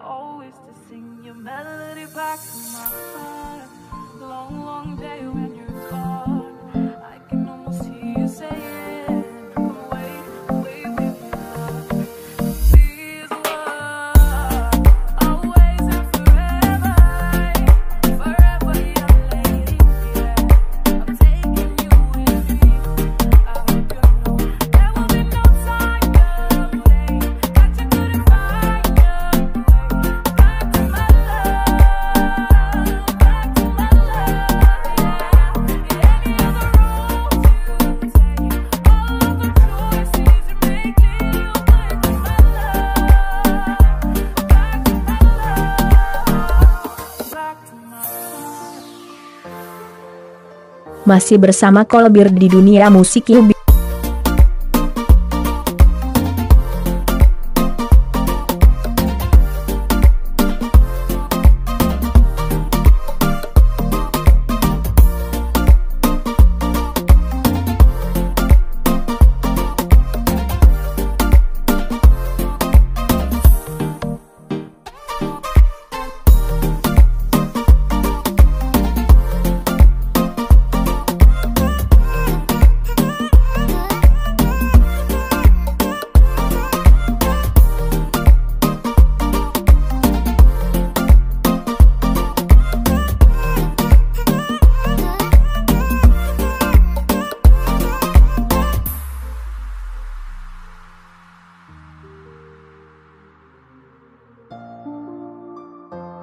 always to sing your melody back in my heart. Long, long day. masih bersama Kolbir di dunia musik Yubi.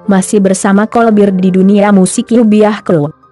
masih bersama Kolbir di dunia musik Yubiah Club.